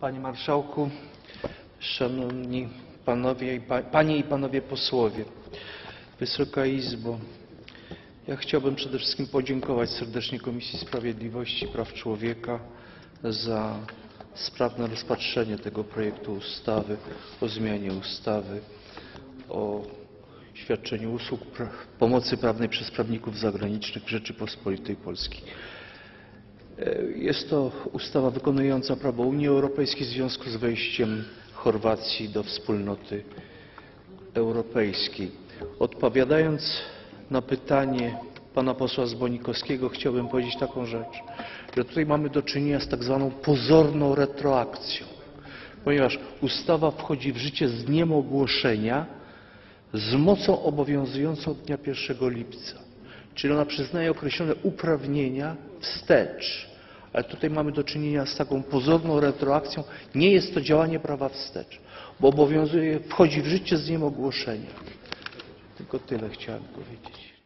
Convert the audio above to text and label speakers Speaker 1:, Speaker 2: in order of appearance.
Speaker 1: Panie Marszałku, Szanowni Panowie i pa, Panie i Panowie Posłowie, Wysoka Izbo, ja chciałbym przede wszystkim podziękować serdecznie Komisji Sprawiedliwości i Praw Człowieka za sprawne rozpatrzenie tego projektu ustawy o zmianie ustawy o świadczeniu usług pomocy prawnej przez prawników zagranicznych w Rzeczypospolitej Polskiej. E, Jest to ustawa wykonująca prawo Unii Europejskiej w związku z wejściem Chorwacji do wspólnoty europejskiej. Odpowiadając na pytanie pana posła Zbonikowskiego, chciałbym powiedzieć taką rzecz, że tutaj mamy do czynienia z tak zwaną pozorną retroakcją, ponieważ ustawa wchodzi w życie z dniem ogłoszenia z mocą obowiązującą od dnia 1 lipca. Czyli ona przyznaje określone uprawnienia wstecz. Ale tutaj mamy do czynienia z taką pozorną retroakcją. Nie jest to działanie prawa wstecz, bo obowiązuje, wchodzi w życie z dniem ogłoszenia. Tylko tyle chciałem powiedzieć.